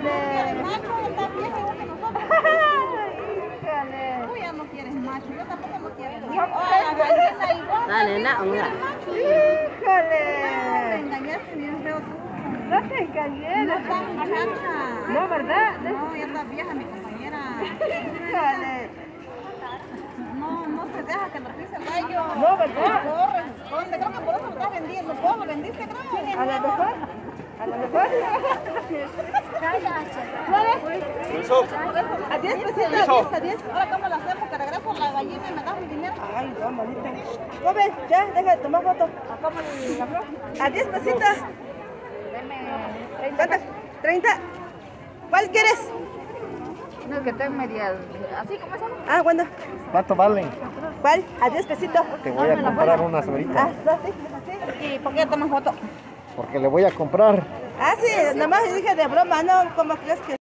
Híjole. Macho, está vieja igual que nosotros. Híjole. Tú ya no quieres macho, yo tampoco no quiero macho. Oh, la gallina igual. Dale, na, una. Te Híjole. engañaste bien feo tú. No te engañé. No No, estás muchacha. no ¿verdad? No, ya está vieja mi compañera. Híjole. No, no se deja que lo pise el gallo. No, ¿verdad? Corre, esconde. Creo que por eso lo estás vendiendo. ¿Vos lo vendiste, creo? A lo mejor. A lo mejor. A 10 pesitos, a 10, a 10. Ahora, ¿cómo lo hacemos? Que regreso la gallina y me das mi dinero. Ay, no, malita. Joven, ya, deja de tomar foto. A 10 pesitos. ¿Cuántas? 30. ¿Cuál quieres? No, que estén medias. Así como son. Ah, bueno. ¿Cuánto valen? ¿Cuál? A 10 pesitos. Te voy a comprar unas Ah, ahorita. no, sí, así. ¿Y por qué tomas foto? Porque le voy a comprar. Ah, sí, nada más dije de broma, no, como crees que